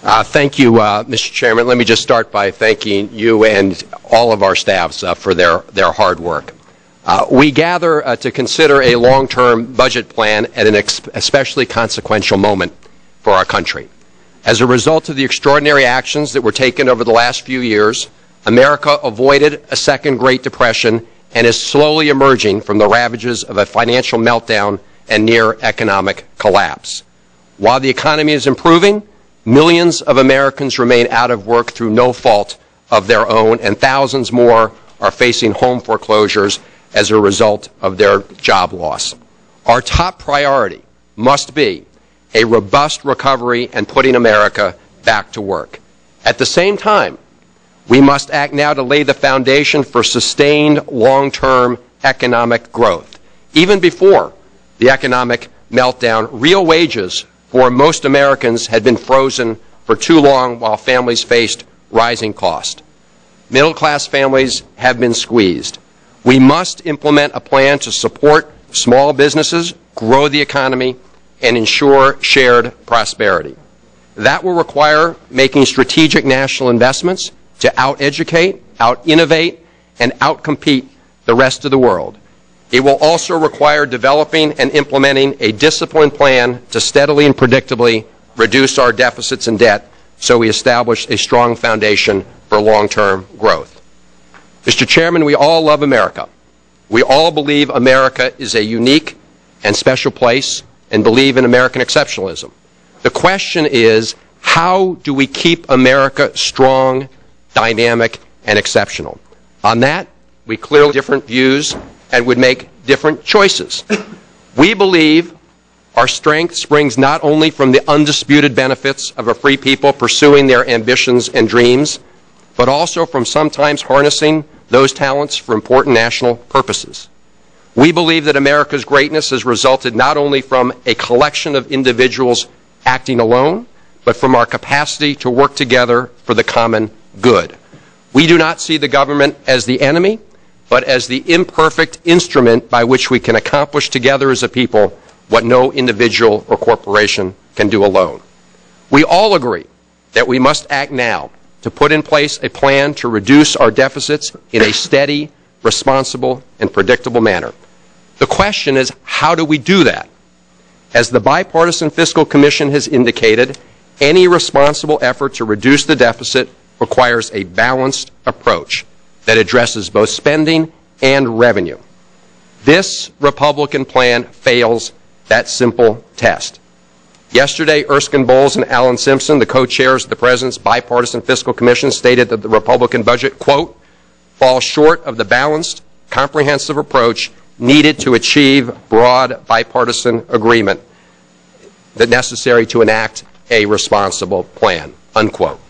Uh, thank you, uh, Mr. Chairman. Let me just start by thanking you and all of our staffs uh, for their, their hard work. Uh, we gather uh, to consider a long-term budget plan at an especially consequential moment for our country. As a result of the extraordinary actions that were taken over the last few years, America avoided a second Great Depression and is slowly emerging from the ravages of a financial meltdown and near economic collapse. While the economy is improving, millions of Americans remain out of work through no fault of their own, and thousands more are facing home foreclosures as a result of their job loss. Our top priority must be a robust recovery and putting America back to work. At the same time, we must act now to lay the foundation for sustained long-term economic growth. Even before the economic meltdown, real wages for most Americans had been frozen for too long while families faced rising costs. Middle class families have been squeezed. We must implement a plan to support small businesses, grow the economy, and ensure shared prosperity. That will require making strategic national investments to out-educate, out-innovate, and out-compete the rest of the world. It will also require developing and implementing a disciplined plan to steadily and predictably reduce our deficits and debt so we establish a strong foundation for long-term growth. Mr. Chairman, we all love America. We all believe America is a unique and special place and believe in American exceptionalism. The question is, how do we keep America strong, dynamic, and exceptional? On that, we clearly have different views and would make different choices. We believe our strength springs not only from the undisputed benefits of a free people pursuing their ambitions and dreams, but also from sometimes harnessing those talents for important national purposes. We believe that America's greatness has resulted not only from a collection of individuals acting alone, but from our capacity to work together for the common good. We do not see the government as the enemy, but as the imperfect instrument by which we can accomplish together as a people what no individual or corporation can do alone. We all agree that we must act now to put in place a plan to reduce our deficits in a steady, responsible, and predictable manner. The question is, how do we do that? As the Bipartisan Fiscal Commission has indicated, any responsible effort to reduce the deficit requires a balanced approach that addresses both spending and revenue. This Republican plan fails that simple test. Yesterday, Erskine Bowles and Alan Simpson, the co-chairs of the President's Bipartisan Fiscal Commission, stated that the Republican budget, quote, falls short of the balanced, comprehensive approach needed to achieve broad bipartisan agreement that necessary to enact a responsible plan, unquote.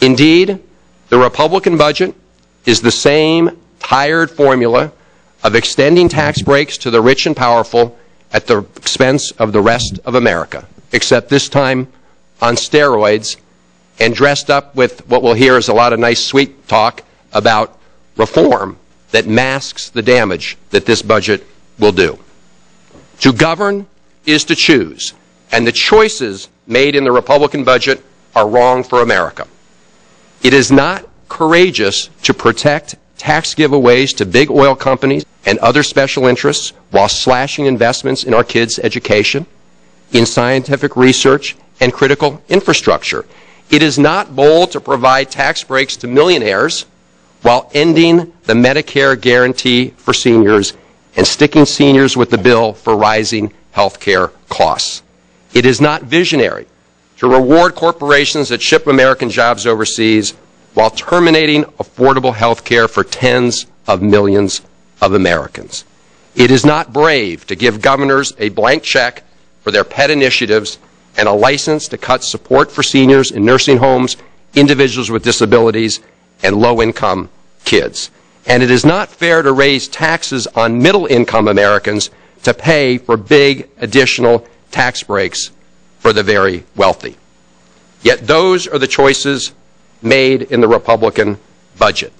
Indeed, the Republican budget is the same tired formula of extending tax breaks to the rich and powerful at the expense of the rest of America, except this time on steroids and dressed up with what we'll hear is a lot of nice sweet talk about reform that masks the damage that this budget will do. To govern is to choose, and the choices made in the Republican budget are wrong for America. It is not courageous to protect tax giveaways to big oil companies and other special interests while slashing investments in our kids' education, in scientific research, and critical infrastructure. It is not bold to provide tax breaks to millionaires while ending the Medicare guarantee for seniors and sticking seniors with the bill for rising health care costs. It is not visionary to reward corporations that ship American jobs overseas while terminating affordable health care for tens of millions of Americans. It is not brave to give governors a blank check for their pet initiatives and a license to cut support for seniors in nursing homes, individuals with disabilities, and low-income kids. And it is not fair to raise taxes on middle-income Americans to pay for big additional tax breaks for the very wealthy. Yet those are the choices made in the Republican budget.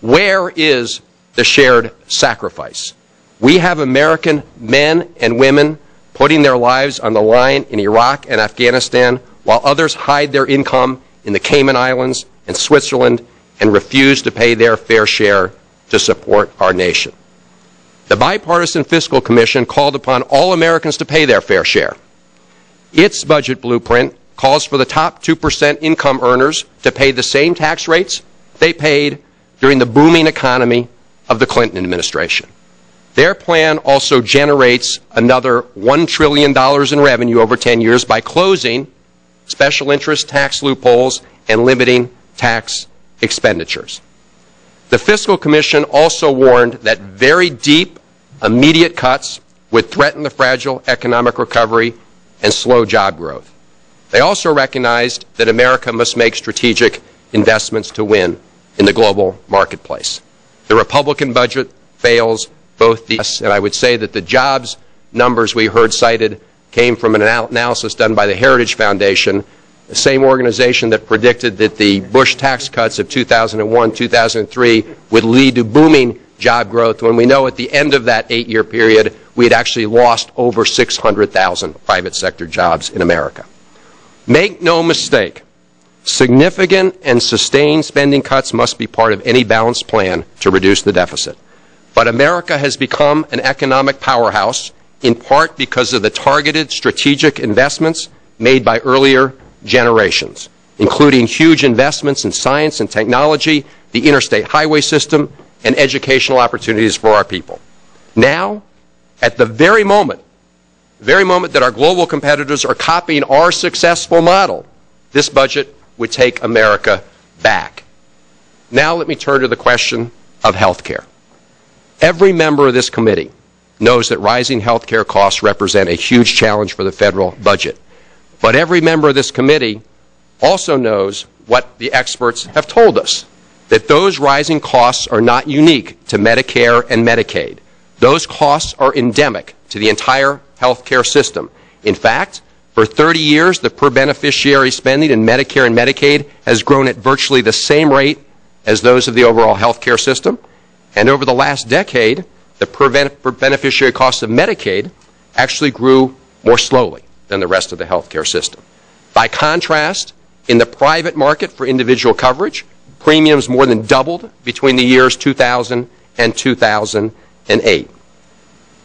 Where is the shared sacrifice? We have American men and women putting their lives on the line in Iraq and Afghanistan while others hide their income in the Cayman Islands and Switzerland and refuse to pay their fair share to support our nation. The Bipartisan Fiscal Commission called upon all Americans to pay their fair share. Its budget blueprint calls for the top 2% income earners to pay the same tax rates they paid during the booming economy of the Clinton administration. Their plan also generates another $1 trillion in revenue over 10 years by closing special interest tax loopholes and limiting tax expenditures. The Fiscal Commission also warned that very deep, immediate cuts would threaten the fragile economic recovery and slow job growth. They also recognized that America must make strategic investments to win in the global marketplace. The Republican budget fails both the, and I would say that the jobs numbers we heard cited came from an analysis done by the Heritage Foundation, the same organization that predicted that the Bush tax cuts of 2001, 2003 would lead to booming job growth when we know at the end of that eight year period we had actually lost over 600,000 private sector jobs in America. Make no mistake, significant and sustained spending cuts must be part of any balanced plan to reduce the deficit. But America has become an economic powerhouse in part because of the targeted strategic investments made by earlier generations, including huge investments in science and technology, the interstate highway system, and educational opportunities for our people. Now, at the very moment, very moment that our global competitors are copying our successful model, this budget would take America back. Now let me turn to the question of health care. Every member of this committee knows that rising health care costs represent a huge challenge for the federal budget. But every member of this committee also knows what the experts have told us that those rising costs are not unique to Medicare and Medicaid. Those costs are endemic to the entire health care system. In fact, for 30 years, the per beneficiary spending in Medicare and Medicaid has grown at virtually the same rate as those of the overall health care system. And over the last decade, the per, beneficiary cost of Medicaid actually grew more slowly than the rest of the healthcare system. By contrast, in the private market for individual coverage, premiums more than doubled between the years 2000 and 2008.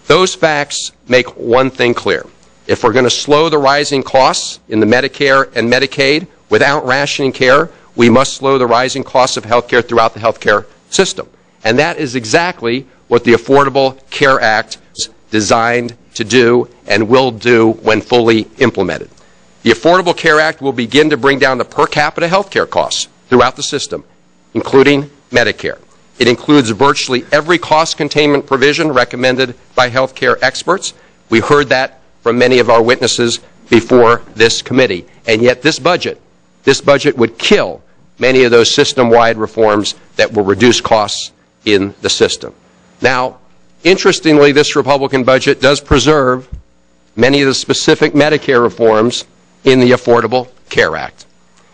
Those facts make one thing clear. If we're going to slow the rising costs in the Medicare and Medicaid without rationing care, we must slow the rising costs of healthcare throughout the healthcare system. And that is exactly what the Affordable Care Act is designed to do and will do when fully implemented. The Affordable Care Act will begin to bring down the per capita health care costs throughout the system, including Medicare. It includes virtually every cost containment provision recommended by health care experts. We heard that from many of our witnesses before this committee. And yet this budget, this budget would kill many of those system-wide reforms that will reduce costs in the system. Now, interestingly, this Republican budget does preserve many of the specific Medicare reforms in the Affordable Care Act,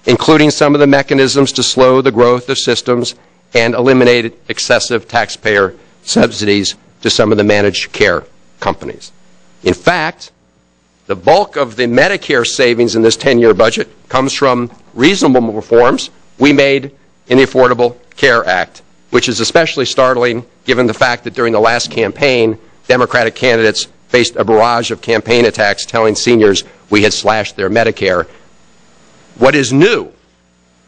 including some of the mechanisms to slow the growth of systems and eliminate excessive taxpayer subsidies to some of the managed care companies. In fact, the bulk of the Medicare savings in this 10-year budget comes from reasonable reforms we made in the Affordable Care Act which is especially startling given the fact that during the last campaign, Democratic candidates faced a barrage of campaign attacks telling seniors we had slashed their Medicare. What is new,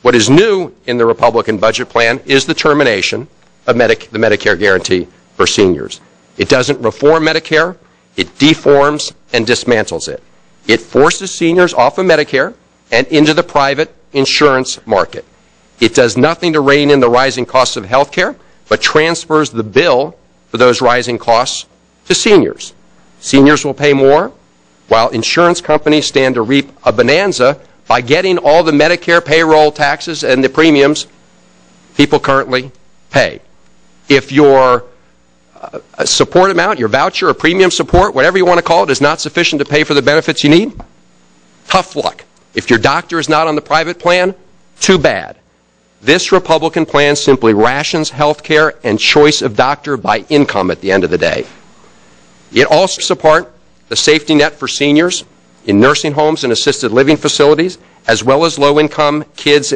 what is new in the Republican budget plan is the termination of the Medicare guarantee for seniors. It doesn't reform Medicare, it deforms and dismantles it. It forces seniors off of Medicare and into the private insurance market. It does nothing to rein in the rising costs of health care, but transfers the bill for those rising costs to seniors. Seniors will pay more, while insurance companies stand to reap a bonanza by getting all the Medicare payroll taxes and the premiums people currently pay. If your uh, support amount, your voucher or premium support, whatever you want to call it, is not sufficient to pay for the benefits you need, tough luck. If your doctor is not on the private plan, too bad. This Republican plan simply rations health care and choice of doctor by income at the end of the day. It also supports the safety net for seniors in nursing homes and assisted living facilities, as well as low-income kids